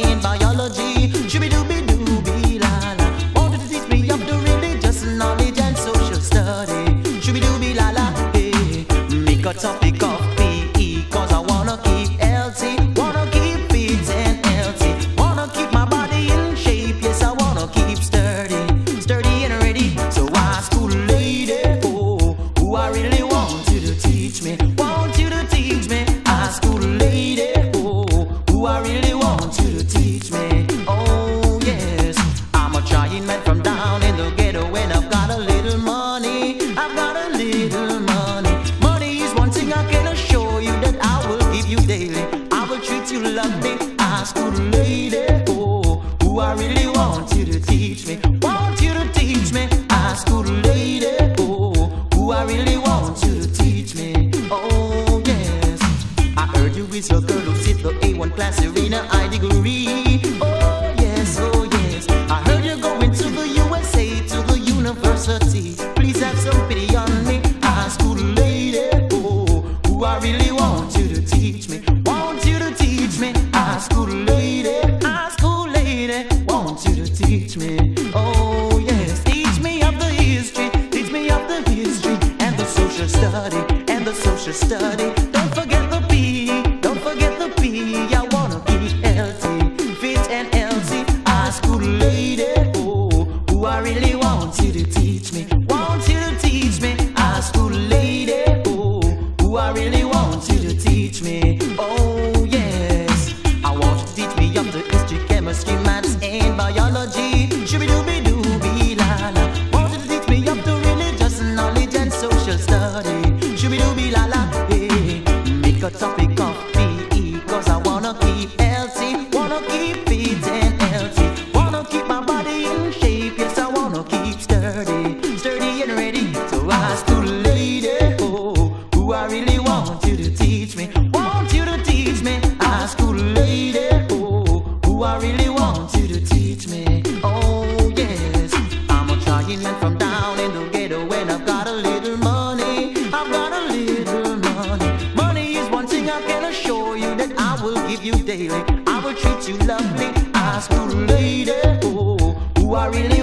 and by your Oh, who I really want you to teach me. Want you to teach me, high school lady. Oh, who I really want you to teach me. Oh, yes. I heard you is your girl who sit the A1 class arena I degree. Oh, yes, oh, yes. I heard you're going to the USA, to the university. Teach me. Oh, yes. Teach me of the history, teach me of the history and the social study, and the social study. Don't forget the P, don't forget the P. I wanna be healthy, fit and healthy. High school lady, you to teach me, want you to teach me. I school lady, oh, who I really want you to teach me. Oh yes, I'm a trying man from down in the ghetto when I've got a little money. I've got a little money. Money is one thing I can assure you that I will give you daily. I will treat you lovely. I school lady, oh, who I really